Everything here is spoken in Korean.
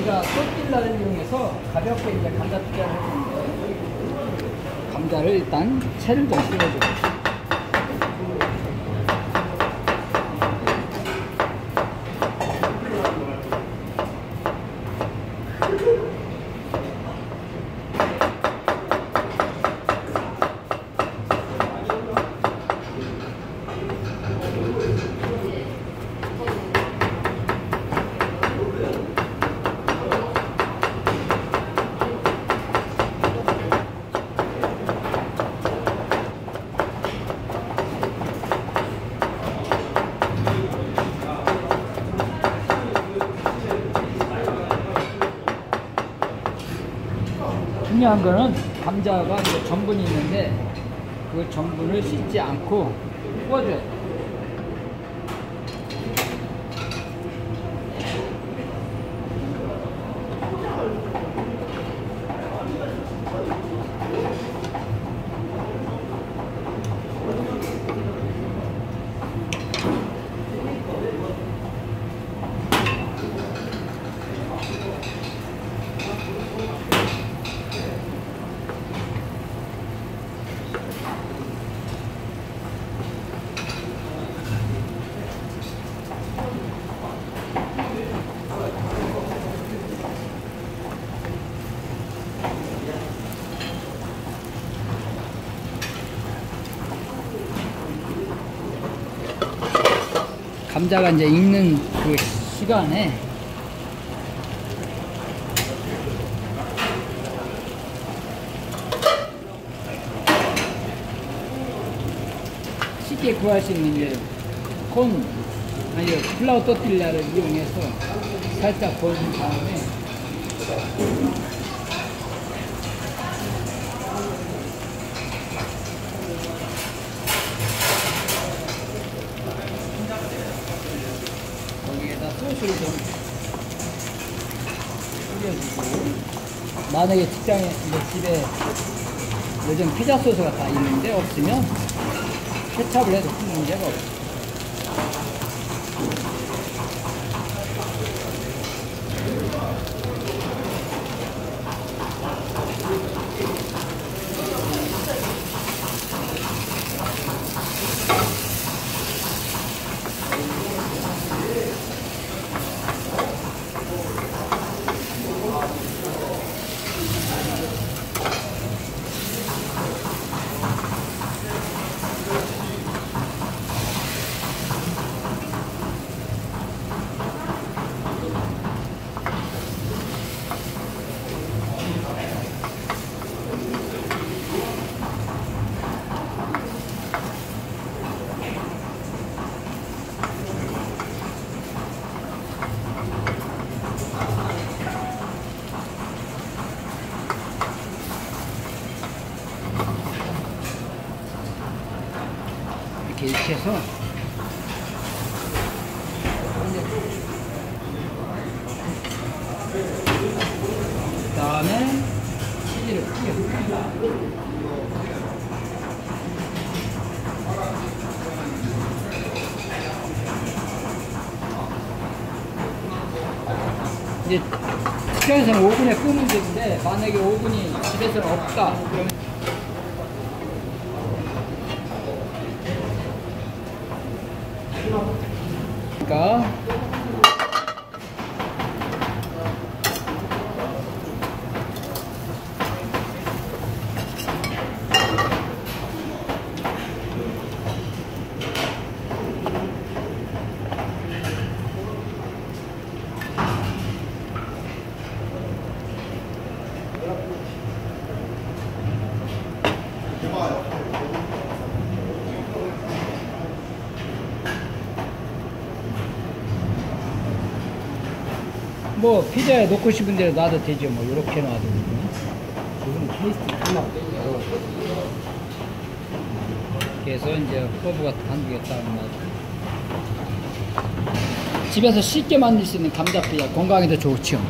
우리가 또띠라를 이용해서 가볍게 이제 감자 튀겨를 해주는데 감자를 일단 채를 좀 씹어주고 중요한 거는 감자가 이제 전분이 있는데 그 전분을 씻지 않고 구워줘야 돼. 감자가 이제 익는 그 시간에 쉽게 구할 수 있는 이제 콘 아니 플라워 또띠라를 이용해서 살짝 구워준 다음에 거기에다 소스를 좀 뿌려주고 만약에 직장에 집에 요즘 피자 소스가 다 있는데 없으면 케찹을 해도 큰 문제가 없어. 이렇게 익혀서 그 다음에 치즈를 뿌려 이제 직장에서는 오븐에 끄면 되는데 만약에 오븐이 집에서는 없다 그러면 그 뭐 피자에 넣고 싶은 대로 놔도 되죠. 뭐 이렇게 놔도 되고. 지금 테이스트 하나 그래서 이제 허브가 한두 개딱 놔도 집에서 쉽게 만들 수 있는 감자 피자 건강에도 좋죠